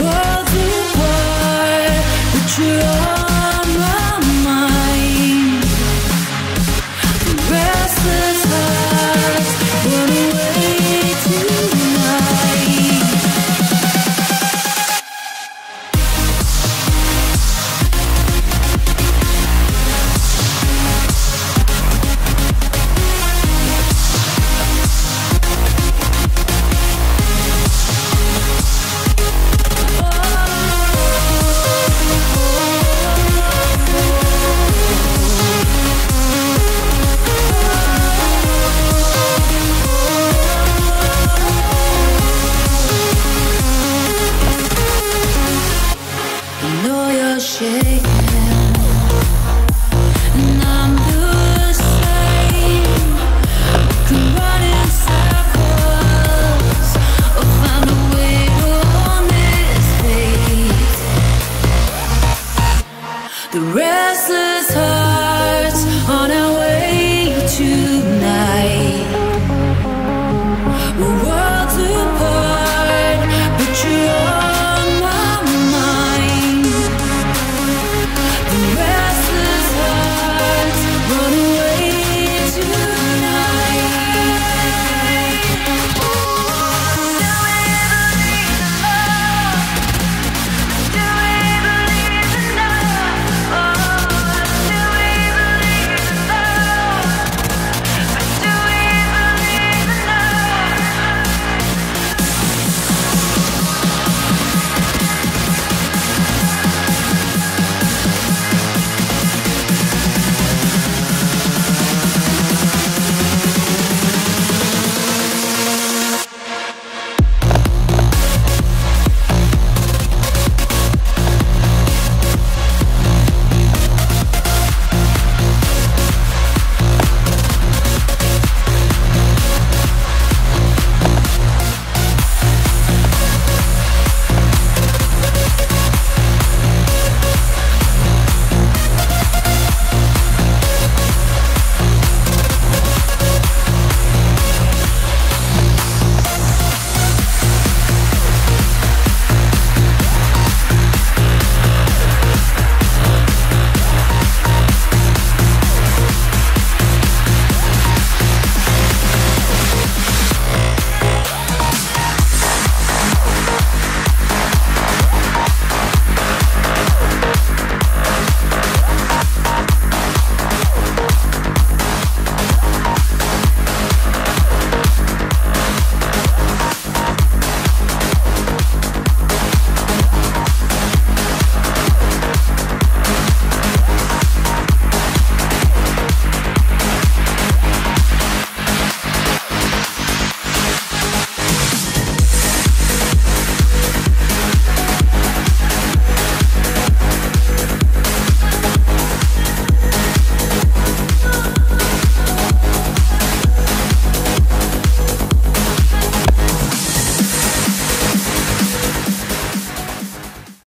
Whoa.